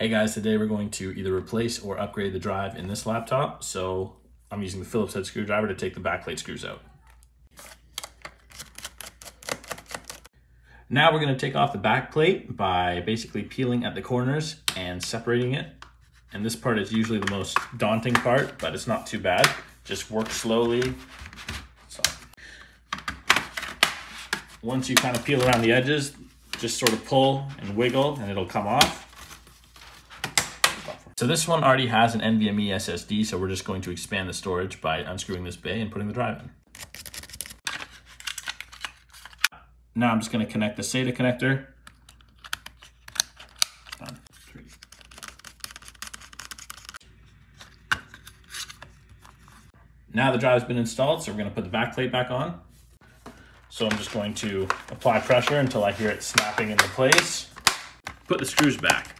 Hey guys, today we're going to either replace or upgrade the drive in this laptop. So I'm using the Phillips head screwdriver to take the backplate screws out. Now we're gonna take off the backplate by basically peeling at the corners and separating it. And this part is usually the most daunting part, but it's not too bad. Just work slowly. So once you kind of peel around the edges, just sort of pull and wiggle and it'll come off. So this one already has an NVMe SSD, so we're just going to expand the storage by unscrewing this bay and putting the drive in. Now I'm just going to connect the SATA connector. Now the drive's been installed, so we're going to put the back plate back on. So I'm just going to apply pressure until I hear it snapping into place. Put the screws back.